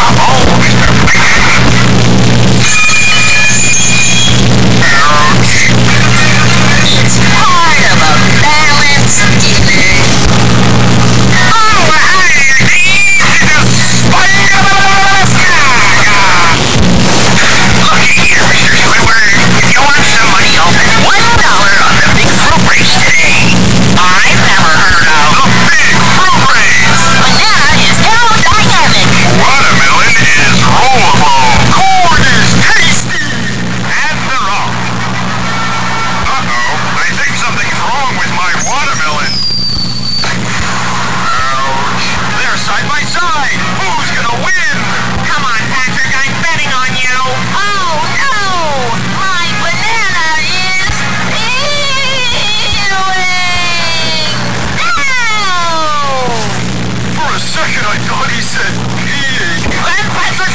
Oh! second I thought he said peeing. Patrick